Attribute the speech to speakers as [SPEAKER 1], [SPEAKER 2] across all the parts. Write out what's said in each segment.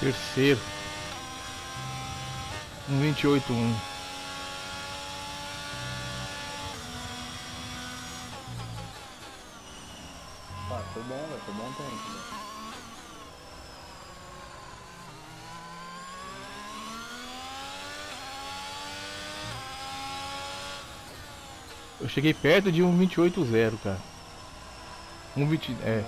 [SPEAKER 1] Terceiro. Um 28 1.
[SPEAKER 2] Ah, foi bom, velho. Foi bom tempo, velho.
[SPEAKER 1] Eu cheguei perto de um 28 0, cara. Um 20, é.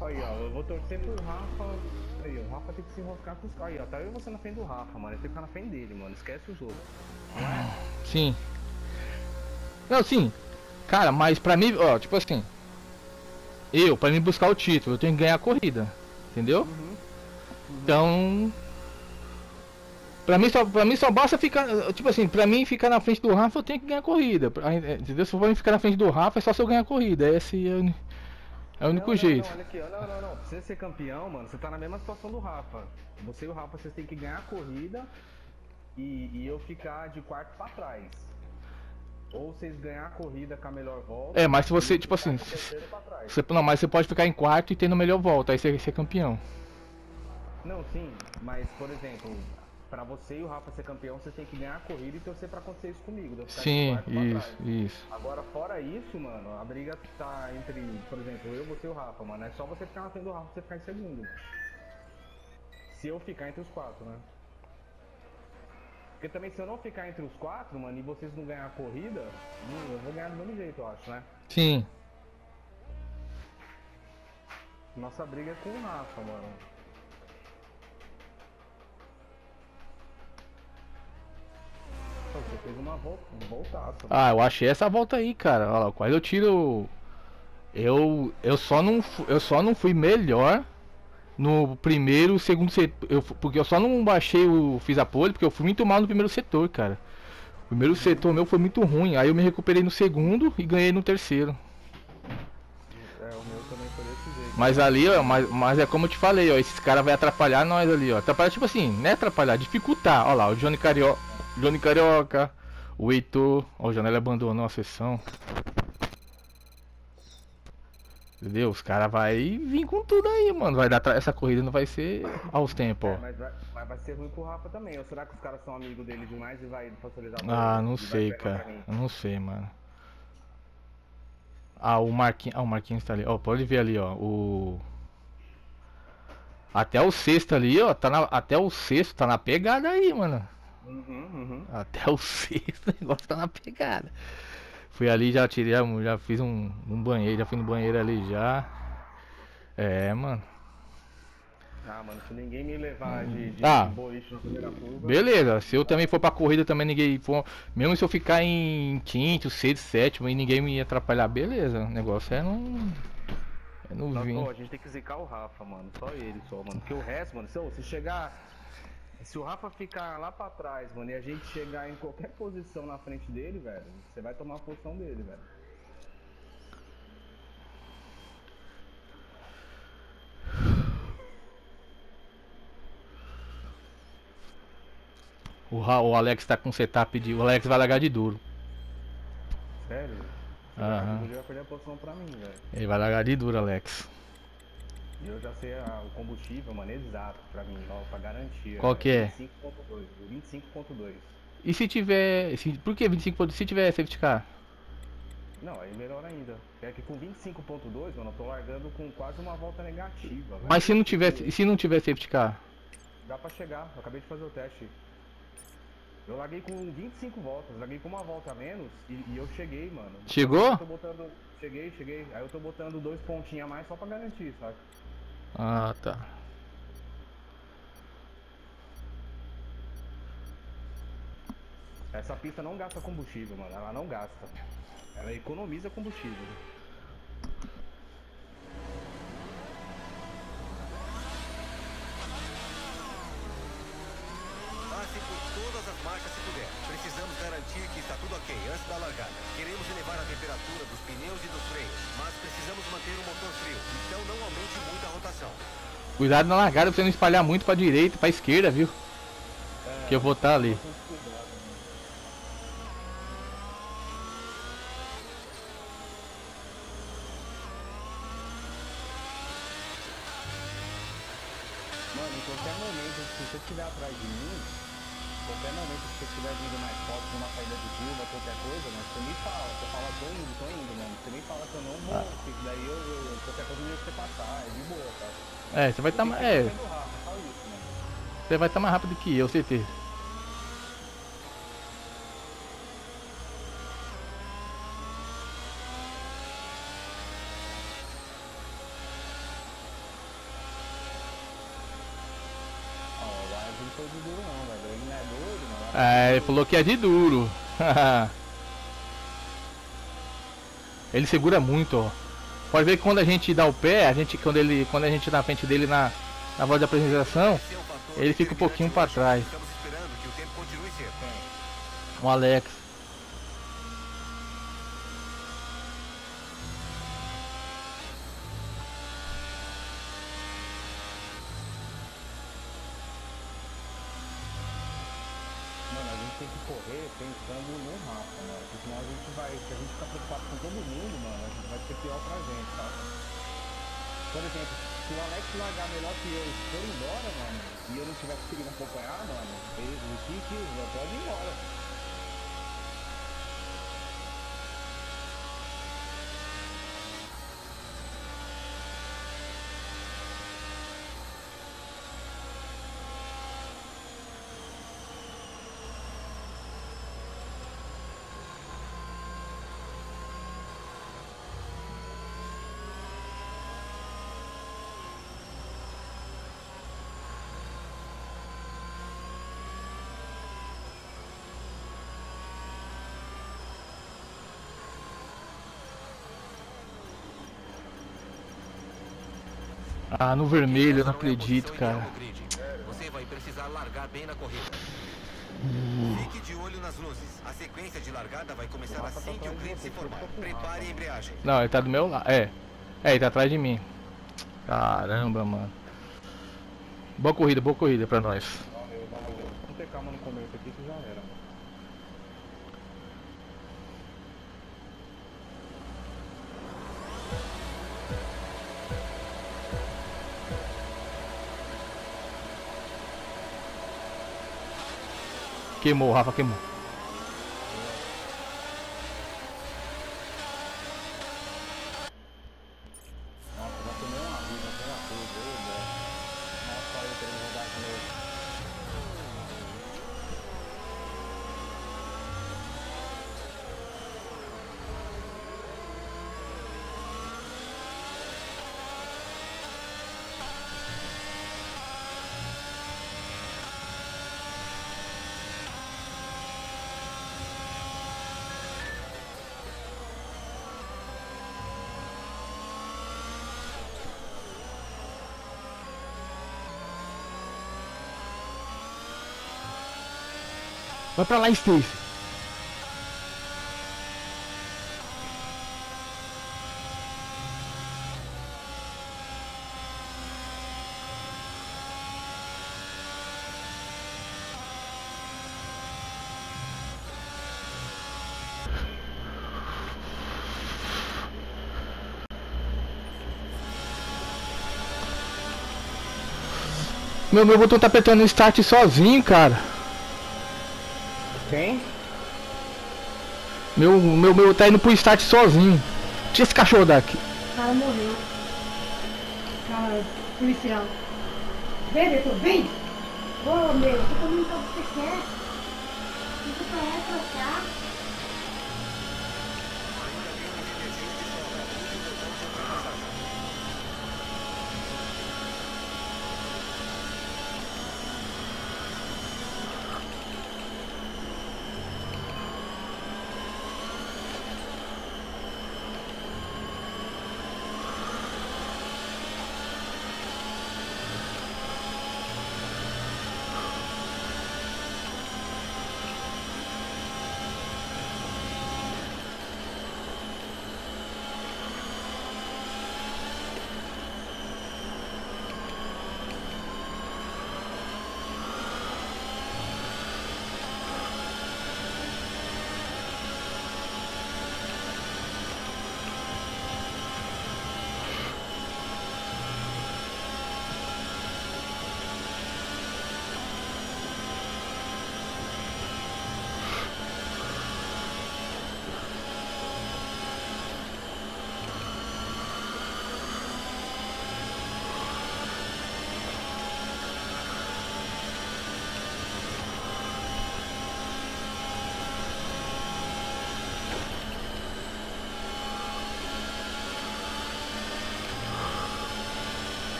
[SPEAKER 2] Rafa aí, ó. Eu vou torcer pro Rafa. Aí. O Rafa tem que se enroscar com os caras. Aí, ó. Tá eu e você na frente do Rafa, mano. Ele tem que ficar na frente dele, mano. Esquece o jogo.
[SPEAKER 1] Sim. Não, sim. Cara, mas pra mim, ó, tipo assim. Eu, pra mim buscar o título, eu tenho que ganhar a corrida. Entendeu? Então. Pra mim, só, pra mim só basta ficar. Tipo assim, pra mim ficar na frente do Rafa eu tenho que ganhar a corrida. Pra- Entendeu? Se for pra mim ficar na frente do Rafa é só se eu ganhar a corrida. Esse é é o único
[SPEAKER 2] não,
[SPEAKER 1] jeito.
[SPEAKER 2] Não, olha aqui. Não, não, não. Pra você ser campeão, mano, você tá na mesma situação do Rafa. Você e o Rafa, vocês têm que ganhar a corrida e, e eu ficar de quarto pra trás. Ou vocês ganhar a corrida com a melhor volta.
[SPEAKER 1] É, mas se você, tipo assim. Você, não, mas você pode ficar em quarto e tendo melhor volta, aí você você é campeão.
[SPEAKER 2] Não, sim, mas por exemplo, pra você e o Rafa ser campeão, vocês têm que ganhar a corrida e torcer pra acontecer isso comigo.
[SPEAKER 1] Sim, isso, isso.
[SPEAKER 2] Agora, fora isso, mano, a briga tá entre, por exemplo, eu, você e o Rafa, mano. É só você ficar na frente do Rafa você ficar em segundo. Se eu ficar entre os quatro, né? Porque também se eu não ficar entre os quatro, mano, e vocês não ganhar a corrida, hum, eu vou ganhar do mesmo jeito, eu acho, né?
[SPEAKER 1] Sim.
[SPEAKER 2] Nossa briga é com o Rafa, mano. Pô, Você fez uma volta, voltaço.
[SPEAKER 1] Ah, eu achei essa volta aí, cara. Olha lá, quase eu tiro. Eu, eu só não eu só não fui melhor no primeiro, segundo setor, eu, porque eu só não baixei o fiz a pole porque eu fui muito mal no primeiro setor, cara. O primeiro setor meu foi muito ruim, aí eu me recuperei no segundo e ganhei no terceiro.
[SPEAKER 2] É, o meu também foi desse jeito.
[SPEAKER 1] Mas ali, ó, mas, mas é como eu te falei, ó, esses caras vai atrapalhar nós ali, ó. Atrapalhar tipo assim, não é atrapalhar, dificultar. Ó lá, o Johnny Carioca, Johnny Carioca, o Heitor. Ó, o Janela abandonou a sessão. Entendeu? Os caras vai vir com tudo aí, mano. Vai dar essa corrida não vai ser aos tempos,
[SPEAKER 2] É,
[SPEAKER 1] ó.
[SPEAKER 2] mas, vai, mas vai ser ruim pro Rafa também. Ou será que os caras são amigos dele demais e vai facilitar
[SPEAKER 1] Ah, não sei, cara. não sei, mano. Ah, o Marquinhos. Ah, o Marquinhos tá ali. Ó, pode ver ali, ó. O. Até o sexto ali, ó. Tá na... Até o sexto tá na pegada aí, mano.
[SPEAKER 2] Uhum, uhum.
[SPEAKER 1] Até o sexto o negócio tá na pegada. Fui ali, já tirei, já fiz um, um banheiro, já fui no banheiro ali já. É, mano.
[SPEAKER 2] Ah, mano, se ninguém me levar de, de
[SPEAKER 1] Ah.
[SPEAKER 2] boliche na primeira curva.
[SPEAKER 1] Beleza, se eu também for pra corrida também ninguém for. Mesmo se eu ficar em quinto, sexto, sétimo e ninguém me atrapalhar, beleza. O negócio é não. É vir.
[SPEAKER 2] ó, a gente tem que zicar o Rafa, mano. Só ele só, mano. Porque o resto, mano, se, se chegar. Se o Rafa ficar lá pra trás, mano, e a gente chegar em qualquer posição na frente dele, velho, você vai tomar a posição dele, velho.
[SPEAKER 1] O, Ra- o Alex tá com setup de. O Alex vai largar de duro.
[SPEAKER 2] Sério?
[SPEAKER 1] Aham.
[SPEAKER 2] Ele vai perder a posição pra mim, velho.
[SPEAKER 1] Ele vai largar de duro, Alex.
[SPEAKER 2] E eu já sei a- o combustível, mano, exato pra mim, ó, pra garantia.
[SPEAKER 1] Qual que é?
[SPEAKER 2] 25.2. o 25.2.
[SPEAKER 1] E se tiver. Se, por que 25 pontos? Se tiver safety car?
[SPEAKER 2] Não, aí melhor ainda. É que com 25.2, mano, eu tô largando com quase uma volta negativa, velho.
[SPEAKER 1] Mas se não tiver. Se não tiver safety car?
[SPEAKER 2] Dá pra chegar, eu acabei de fazer o teste. Eu larguei com 25 voltas, larguei com uma volta a menos e, e eu cheguei, mano.
[SPEAKER 1] Chegou?
[SPEAKER 2] Eu tô botando. Cheguei, cheguei. Aí eu tô botando dois pontinhos a mais só pra garantir, sabe?
[SPEAKER 1] Ah, tá.
[SPEAKER 2] Essa pista não gasta combustível, mano. Ela não gasta. Ela economiza combustível.
[SPEAKER 1] Cuidado na largada pra você não espalhar muito pra direita pra esquerda, viu? Que eu vou estar ali.
[SPEAKER 2] Mano, em qualquer momento, se você estiver atrás de mim, em qualquer momento que você estiver vindo mais forte numa saída de curva, qualquer coisa, mano, você me fala. Você fala, tô indo, tô indo, mano. Você me fala que eu não vou, que daí eu, eu qualquer coisa eu deixo você passar, é de boa, tá?
[SPEAKER 1] É, você vai estar
[SPEAKER 2] que
[SPEAKER 1] É, você vai estar mais rápido que eu, certeza.
[SPEAKER 2] É.
[SPEAKER 1] É, ele falou que é de duro. ele segura muito, ó. Pode ver que quando a gente dá o pé, a gente quando ele quando a gente tá na frente dele na na voz de apresentação, ele fica um pouquinho
[SPEAKER 3] hoje.
[SPEAKER 1] trás.
[SPEAKER 3] O
[SPEAKER 1] Alex.
[SPEAKER 2] Tem que correr pensando no Rafa, mano. Porque senão a gente vai. Se a gente ficar preocupado com todo mundo, mano, a gente vai ser pior pra gente, sabe? Por exemplo, se o Alex largar melhor que eu for embora, mano, e eu não tiver conseguindo acompanhar, mano, ele, o Kiki já pode ir embora.
[SPEAKER 1] Ah, no vermelho, eu não acredito, cara.
[SPEAKER 3] Você vai precisar largar bem na corrida. Fique de olho nas luzes. A sequência de largada vai começar assim que o grid se formar. Prepare a embreagem.
[SPEAKER 1] Não, ele tá do meu lado. É. É, ele tá atrás de mim. Caramba, mano. Boa corrida, boa corrida pra nós.
[SPEAKER 2] Vamos ter calma no começo aqui que já era, mano.
[SPEAKER 1] Queimou, Rafa queimou.
[SPEAKER 2] Nossa, já tomei uma vida, pela tudo, eu, velho. Nossa, eu querendo rodar de novo.
[SPEAKER 1] Vai pra lá, Stacy. Meu, meu botão tá apertando start sozinho, cara.
[SPEAKER 2] Quem?
[SPEAKER 1] Meu, meu, meu tá indo pro start sozinho. Tira esse cachorro daqui.
[SPEAKER 4] O cara morreu. Cara, policial. Vem, Beto, vem! Ô, meu, você também sabe o que você quer.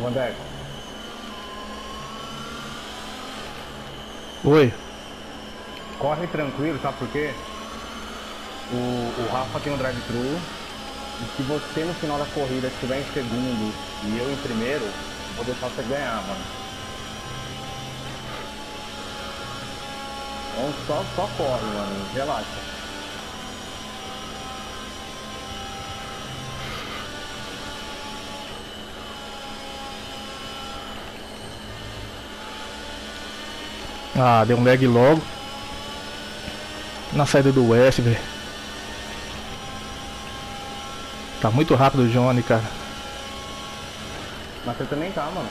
[SPEAKER 2] Vandeco,
[SPEAKER 1] Oi.
[SPEAKER 2] corre tranquilo, sabe por quê? O, o Rafa tem um drive-thru. E se você no final da corrida estiver em segundo e eu em primeiro, eu vou deixar você ganhar, mano. Então só, só corre, mano. Relaxa.
[SPEAKER 1] Ah, deu um lag logo. Na saída do West, velho. Tá muito rápido o Johnny, cara.
[SPEAKER 2] Mas você também tá, mano.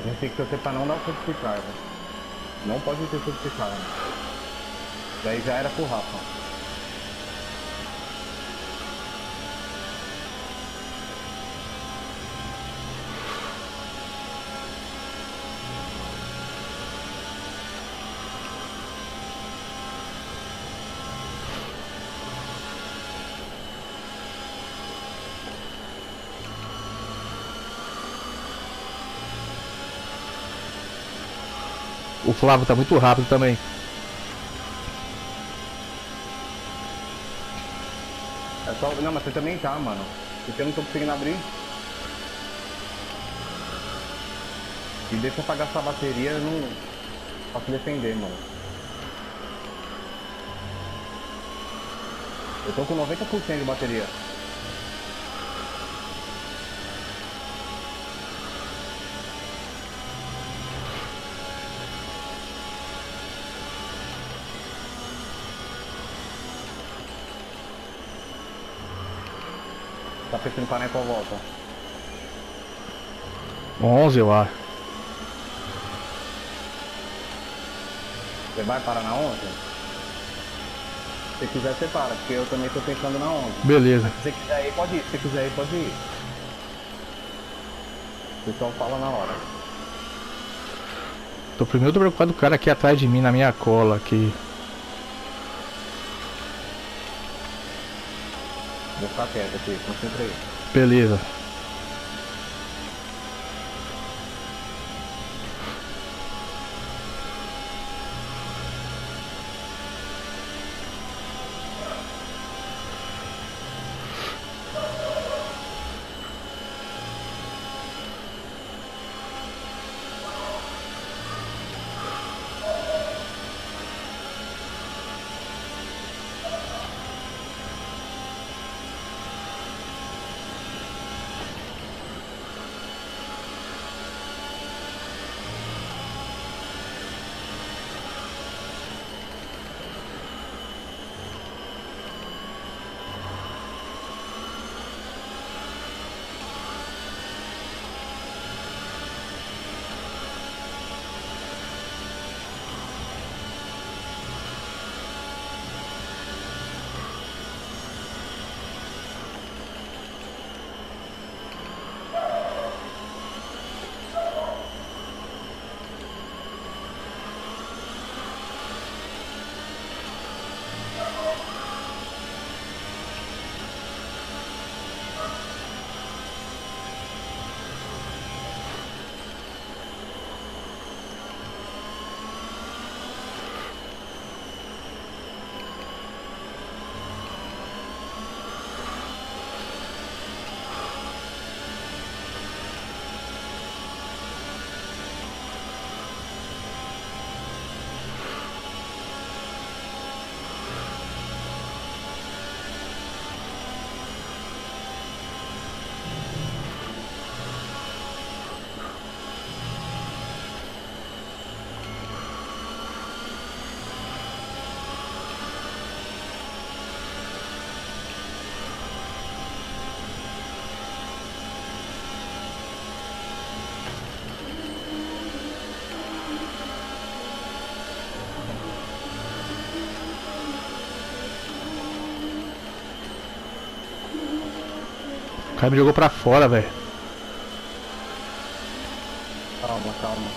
[SPEAKER 2] Gente tem que torcer pra não dar o carga. Não pode ter carga. Daí já era pro Rafa.
[SPEAKER 1] Flávio tá muito rápido também.
[SPEAKER 2] É só... Não, mas você também tá, mano. Porque eu não tô conseguindo abrir. E deixa pra gastar a bateria, eu não posso defender, mano. Eu tô com 90% de bateria. Tá pensando parar em qual volta?
[SPEAKER 1] 11 eu acho.
[SPEAKER 2] Você vai parar na 11? Se quiser, você para, porque eu também tô pensando na 11.
[SPEAKER 1] Beleza.
[SPEAKER 2] Se você quiser ir, pode ir. Se você quiser ir, pode ir. O pessoal fala na hora.
[SPEAKER 1] Tô primeiro tô preocupado do cara aqui atrás de mim, na minha cola aqui.
[SPEAKER 2] Vou ficar quieto aqui, concentra aí.
[SPEAKER 1] Beleza. Cara me jogou pra fora, velho.
[SPEAKER 2] Calma, calma.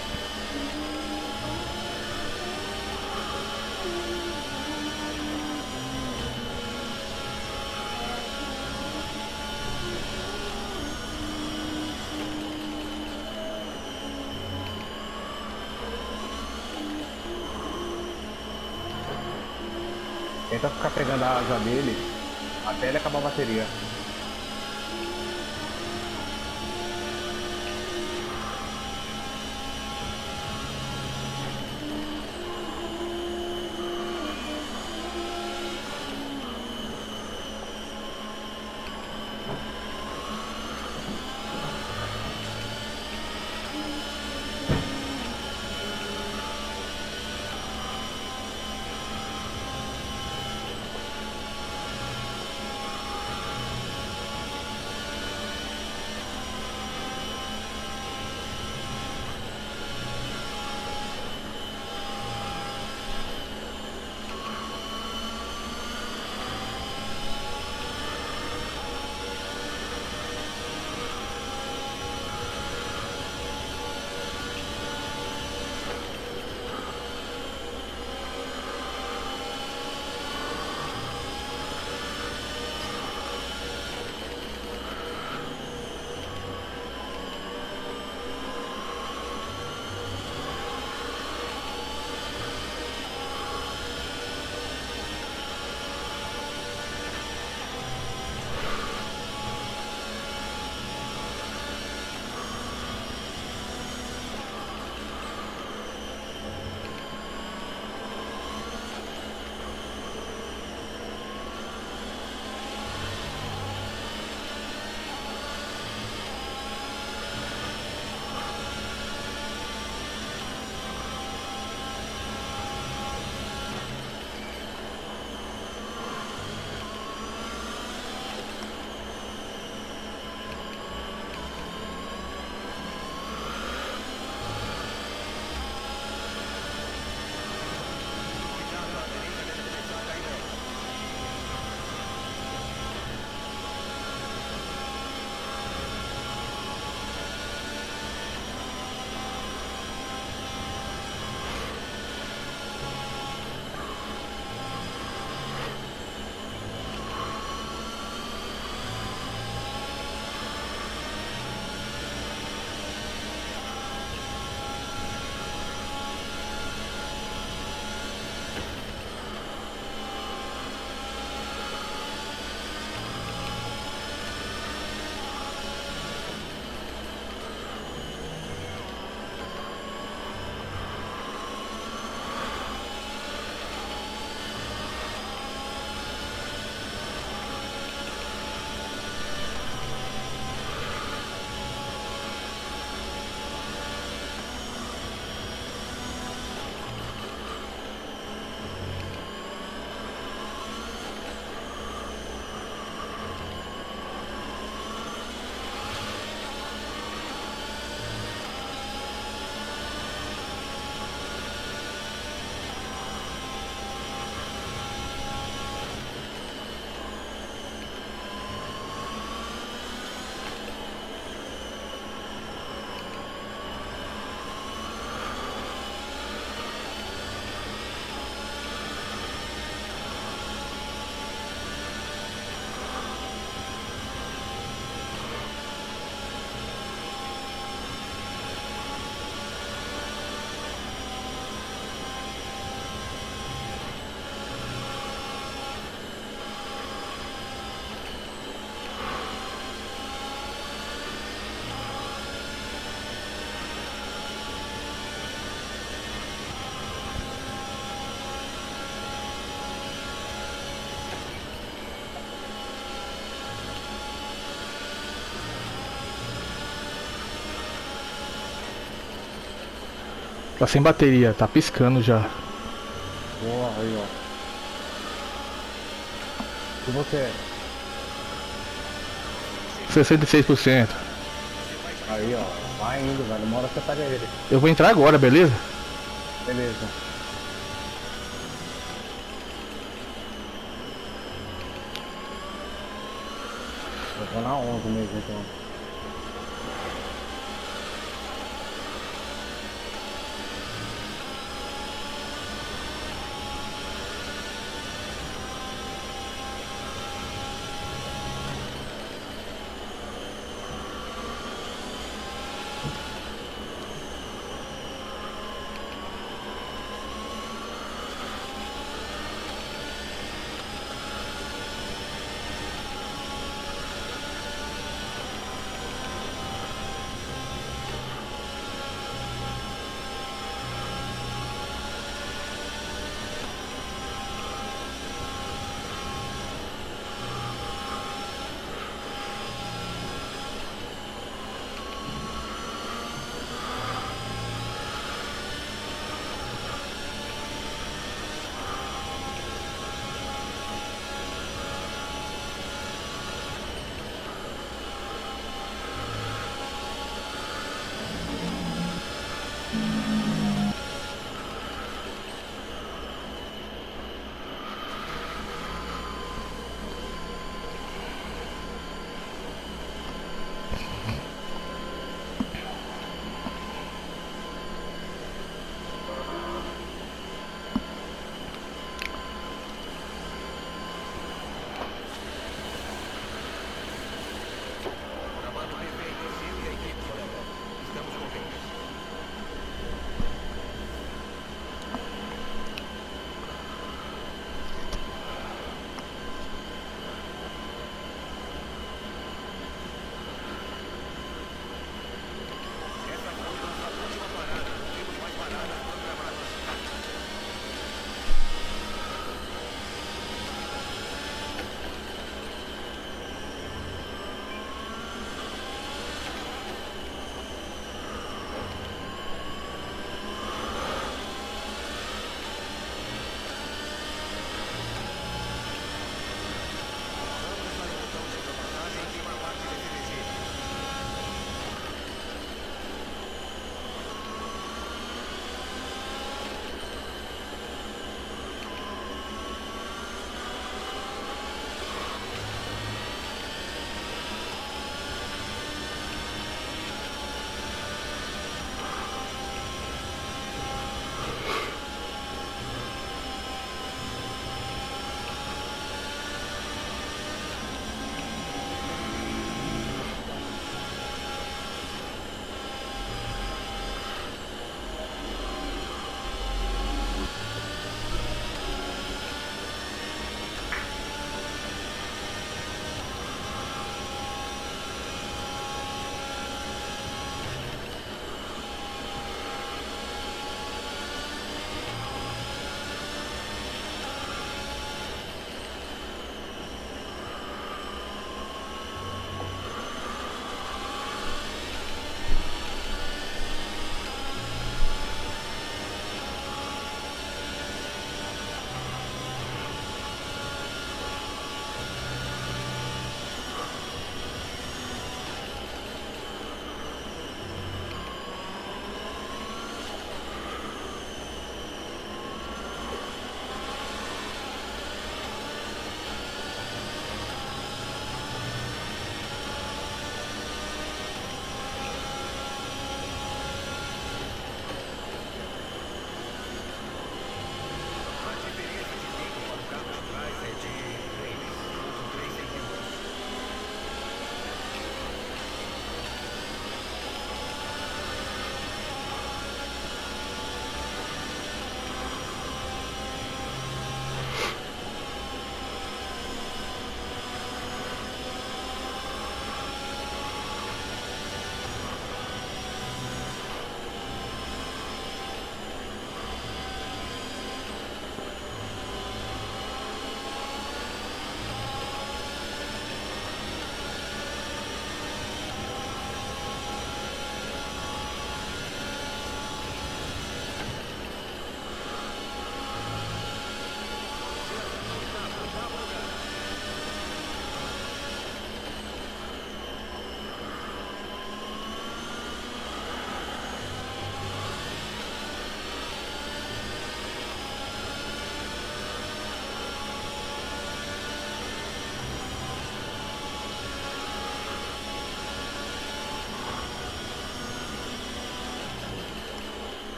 [SPEAKER 2] Tenta ficar pegando a asa dele até ele acabar a bateria.
[SPEAKER 1] Tá sem bateria, tá piscando já.
[SPEAKER 2] Boa, aí, ó. E você?
[SPEAKER 1] 66%.
[SPEAKER 2] Aí, ó. Vai indo, velho. Uma hora você pega ele.
[SPEAKER 1] Eu vou entrar agora, beleza?
[SPEAKER 2] Beleza. Eu tô na 11 mesmo, então.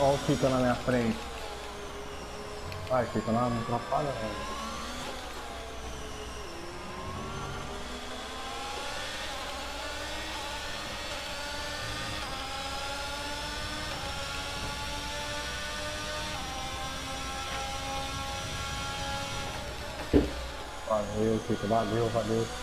[SPEAKER 2] Olha o Kika na minha frente. Vai, Kika, não me atrapalha, velho. Valeu, Kika, valeu, valeu.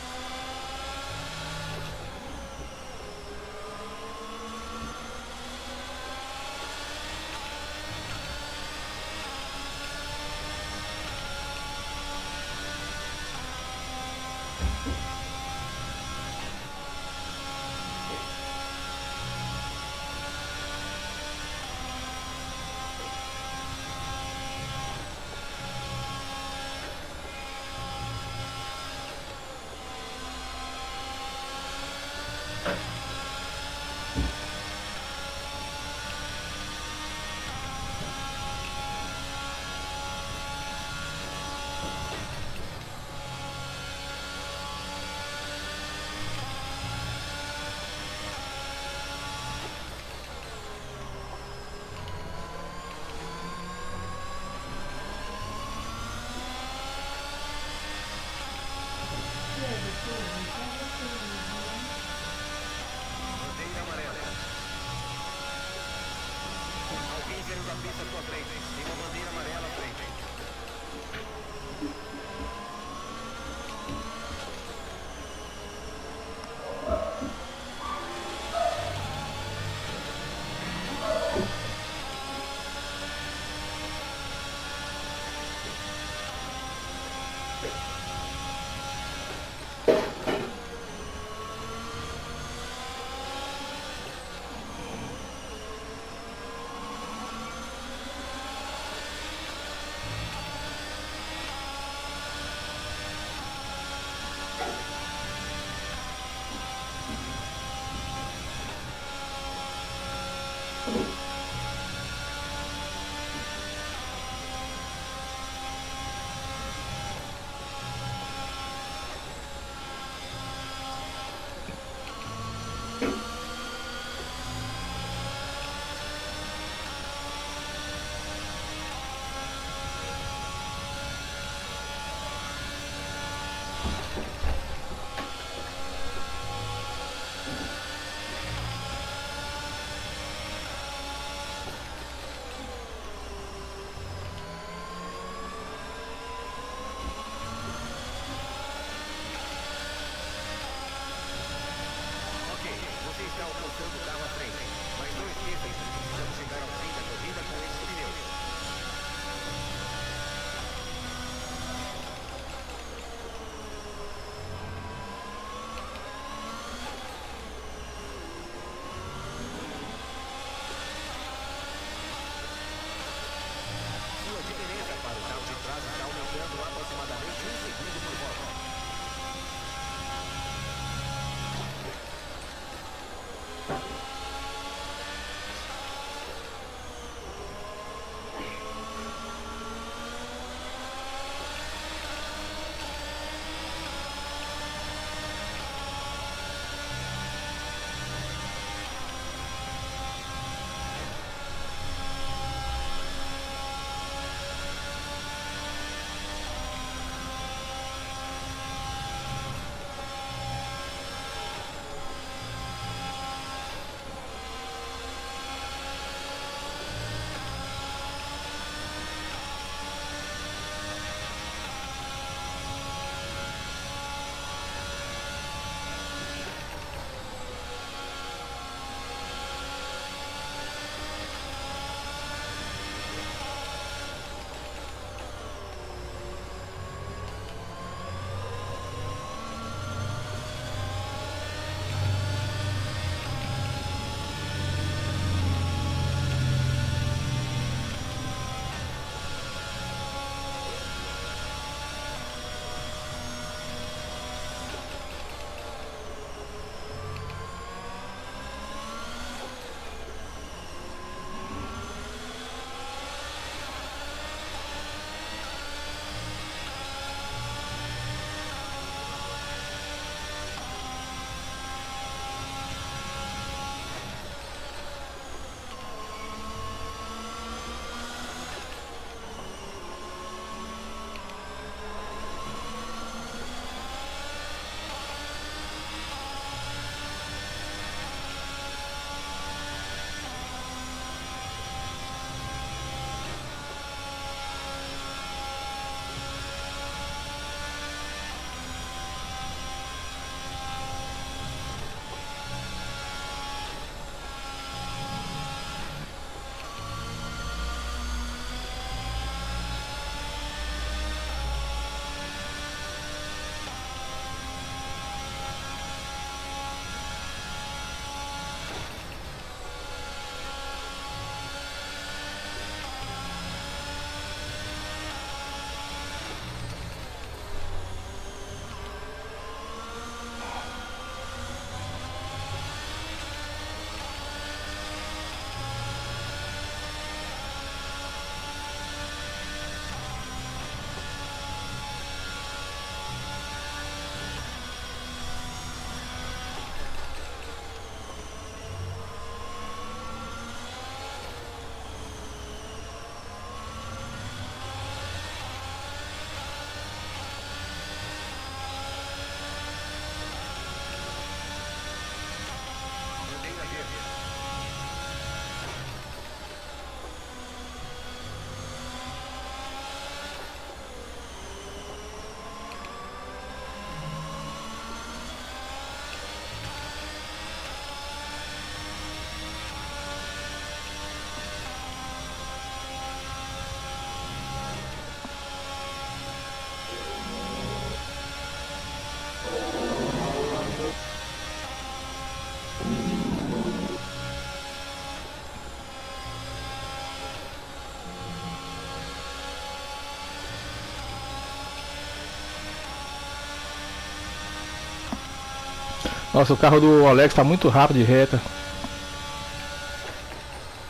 [SPEAKER 1] Nossa, o carro do Alex tá muito rápido de reta.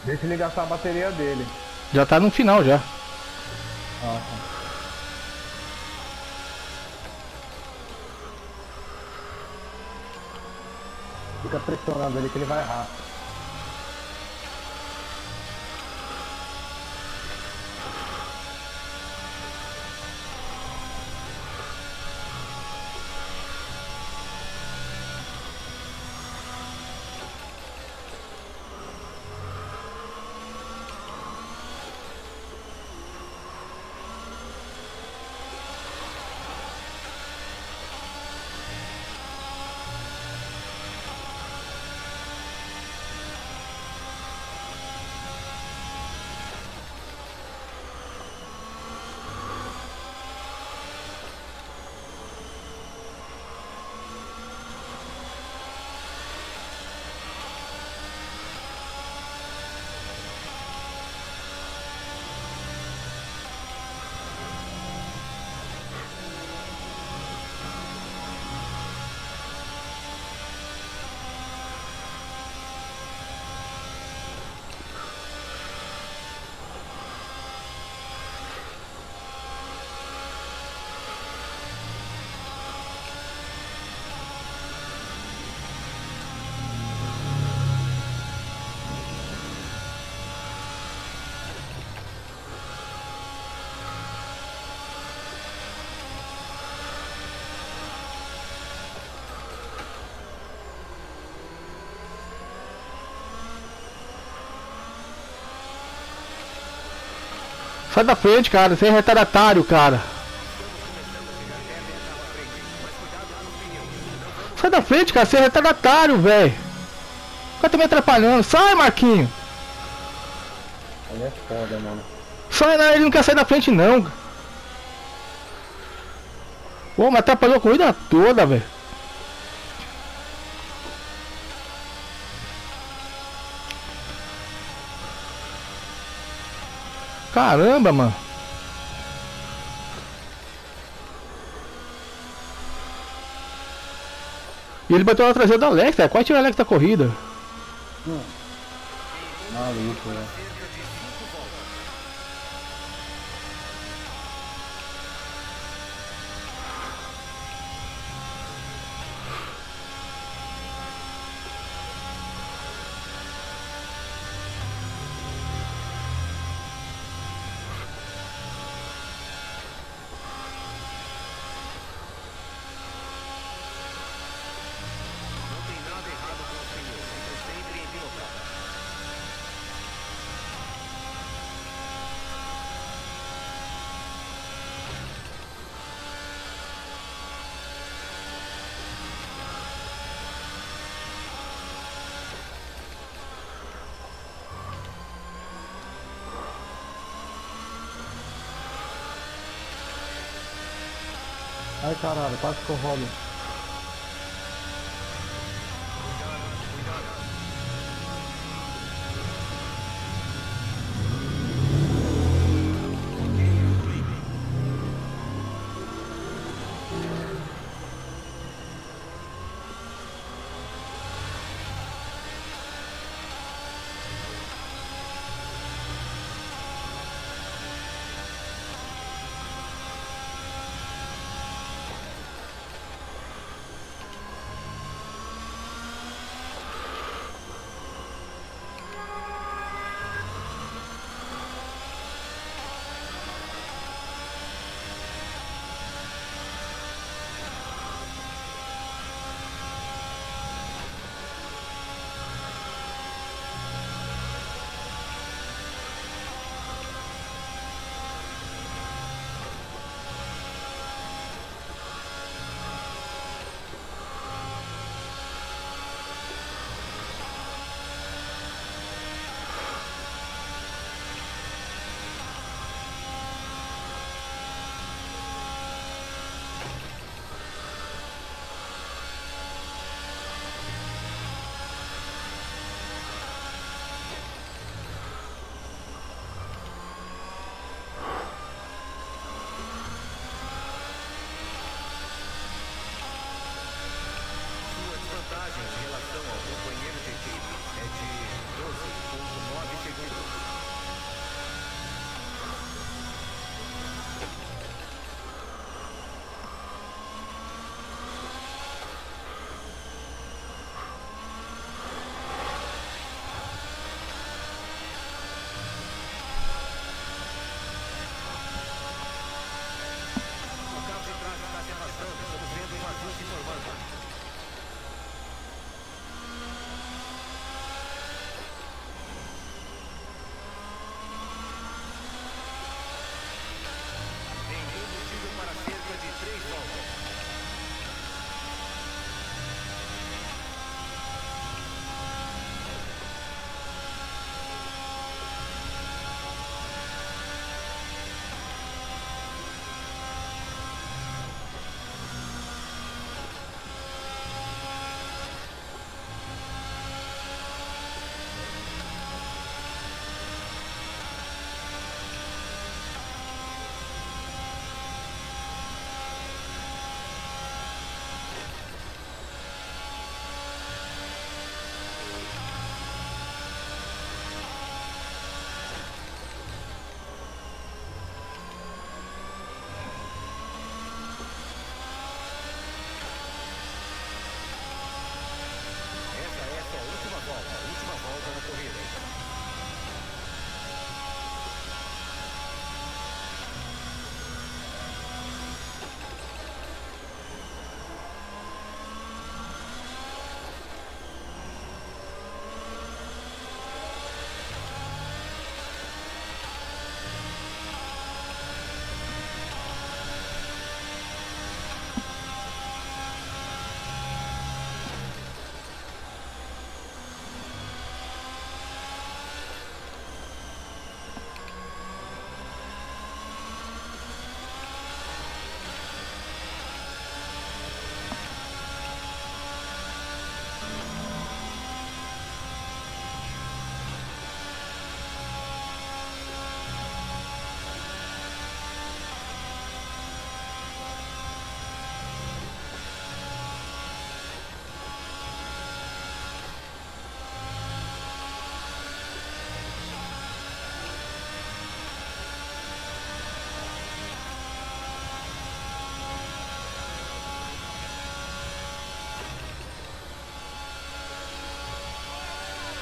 [SPEAKER 2] Deixa ele gastar a bateria dele.
[SPEAKER 1] Já tá no final já.
[SPEAKER 2] Ah, tá. Fica pressionando ele que ele vai rápido.
[SPEAKER 1] Sai da frente, cara. Você é retardatário, cara. Sai da frente, cara. Você é retardatário, velho. O cara tá me atrapalhando. Sai, Marquinho.
[SPEAKER 2] Ele é foda, mano.
[SPEAKER 1] Sai, não, ele não quer sair da frente, não. Pô, mas atrapalhou a corrida toda, velho. Caramba, mano. E ele bateu na traseira do Alex, velho. Quase tirou o Alex da corrida.
[SPEAKER 2] Maluco, né? Caralho, quase que eu roubo.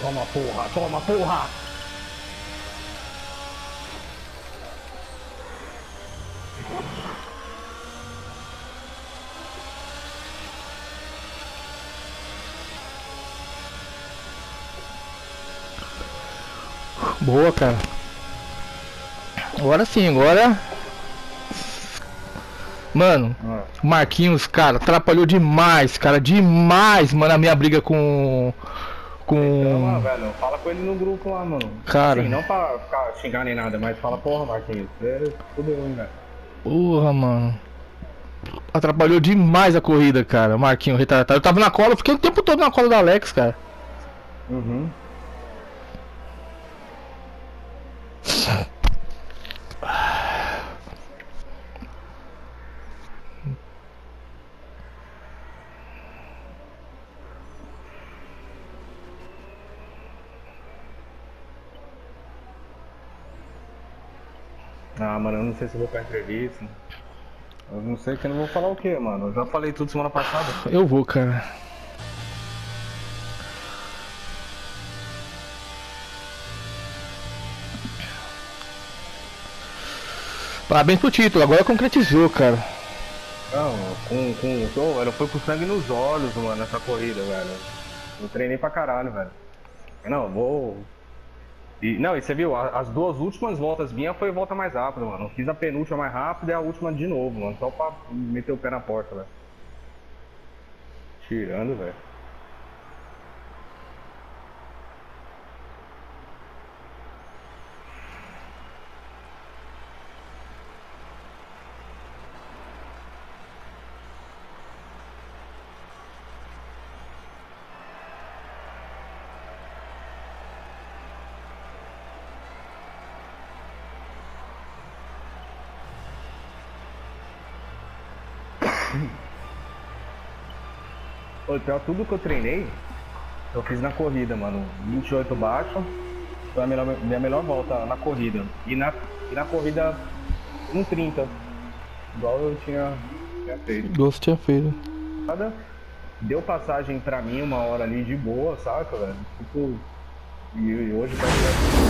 [SPEAKER 2] Toma, porra, toma, porra!
[SPEAKER 1] Boa, cara. Agora sim, agora. Mano,
[SPEAKER 2] Ah,
[SPEAKER 1] Marquinhos, cara, atrapalhou demais, cara. Demais, mano, a minha briga com.
[SPEAKER 2] Então, ah,
[SPEAKER 1] Com.
[SPEAKER 2] velho, fala com ele no grupo lá, mano.
[SPEAKER 1] Cara.
[SPEAKER 2] Sim, não pra ficar xingar nem nada, mas fala, porra, Marquinhos, é tudo ruim, velho.
[SPEAKER 1] Porra, mano. Atrapalhou demais a corrida, cara. Marquinhos retardado. Eu tava na cola, eu fiquei o tempo todo na cola do Alex, cara.
[SPEAKER 2] Uhum. Ah, mano, eu não sei se eu vou pra entrevista. Eu não sei que eu não vou falar o que, mano. Eu já falei tudo semana passada.
[SPEAKER 1] Eu vou, cara. Parabéns pro título, agora concretizou, cara.
[SPEAKER 2] Não, com, com, com, velho, foi com sangue nos olhos, mano, essa corrida, velho. Eu treinei pra caralho, velho. Não, vou. E, não, e você viu, as duas últimas voltas minhas foi volta mais rápida, mano. Eu fiz a penúltima mais rápida e a última de novo, mano. Só pra meter o pé na porta, velho. Tirando, velho. Pior, tudo que eu treinei, eu fiz na corrida, mano. 28 baixo, foi a melhor, minha melhor volta na corrida. E na, e na corrida 1,30. Igual eu tinha, tinha feito.
[SPEAKER 1] Gosto tinha feito.
[SPEAKER 2] Nada. Deu passagem pra mim uma hora ali de boa, saca, velho? Tipo. E, e hoje vai ser.